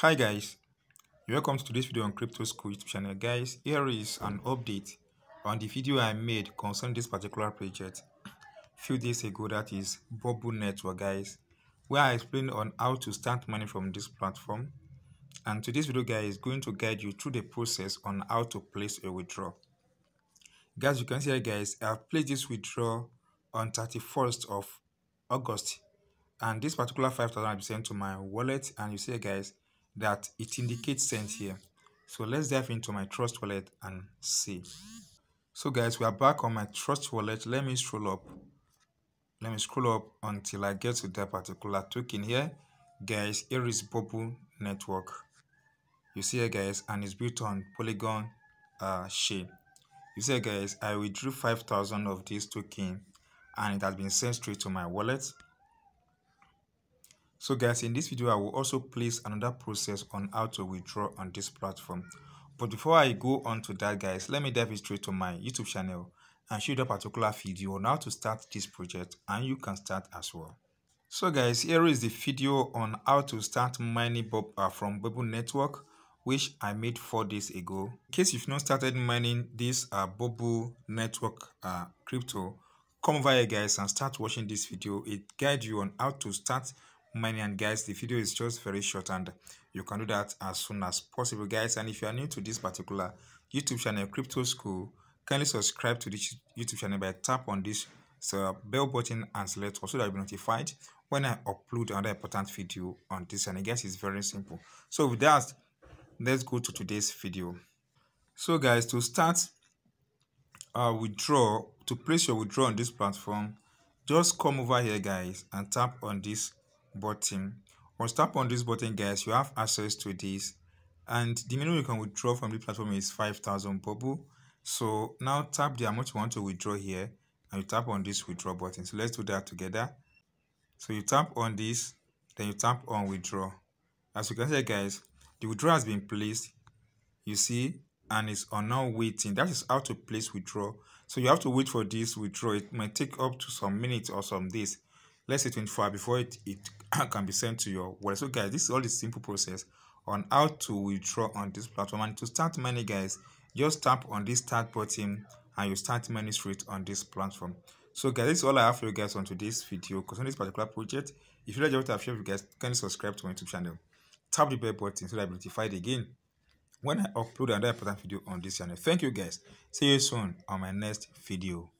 hi guys. Welcome to this video on crypto school youtube channel. Guys here is an update on the video i made concerning this particular project few days ago that is bubble network guys where i explained on how to start money from this platform. And today's video guys is going to guide you through the process on how to place a withdrawal. Guys you can see here guys i've placed this withdrawal on 31st of august and this particular 5000 will be sent to my wallet. And you see guys that it indicates sent here. So let's dive into my trust wallet and see. So guys we are back on my trust wallet. Let me scroll up. Let me scroll up until i get to that particular token here. Guys here is bubble network. You see here guys and it's built on polygon uh chain you see guys i withdrew 5000 of this token and it has been sent straight to my wallet so guys, in this video, I will also place another process on how to withdraw on this platform. But before I go on to that guys, let me dive straight to my YouTube channel and show you a particular video on how to start this project and you can start as well. So guys, here is the video on how to start mining Bob, uh, from Bubble Network which I made four days ago. In case you've not started mining this uh, Bubble Network uh, crypto, come over here guys and start watching this video. It guides you on how to start money and guys the video is just very short and you can do that as soon as possible guys. And if you are new to this particular youtube channel crypto school kindly subscribe to this youtube channel by tap on this bell button and select also that you'll be notified when i upload another important video on this and guys it's very simple. So with that let's go to today's video. So guys to start uh withdraw to place your withdrawal on this platform just come over here guys and tap on this button. Once tap on this button guys you have access to this. And the minimum you can withdraw from the platform is 5000 bubble so now tap the amount you want to withdraw here and you tap on this withdraw button. So let's do that together. So you tap on this then you tap on withdraw. As you can see guys the withdraw has been placed you see and it's on now waiting. That is how to place withdraw. So you have to wait for this withdraw. It might take up to some minutes or some days let's say 24 hours before it, it can be sent to your wallet. So guys, this is all the simple process on how to withdraw on this platform. And to start money, guys, just tap on this start button and you start money straight on this platform. So guys, this is all I have for you guys on today's video Because on this particular project. If you like what I've shared with you guys, kindly subscribe to my YouTube channel. Tap the bell button so that I'll be notified again when I upload another important video on this channel. Thank you guys. See you soon on my next video.